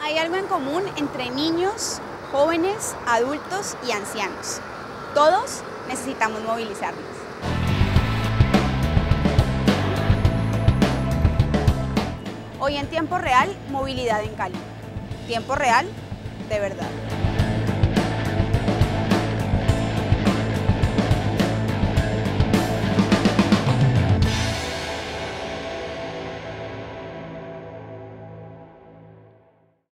Hay algo en común entre niños, jóvenes, adultos y ancianos. Todos necesitamos movilizarnos. Hoy en tiempo real, movilidad en Cali. Tiempo real, de verdad.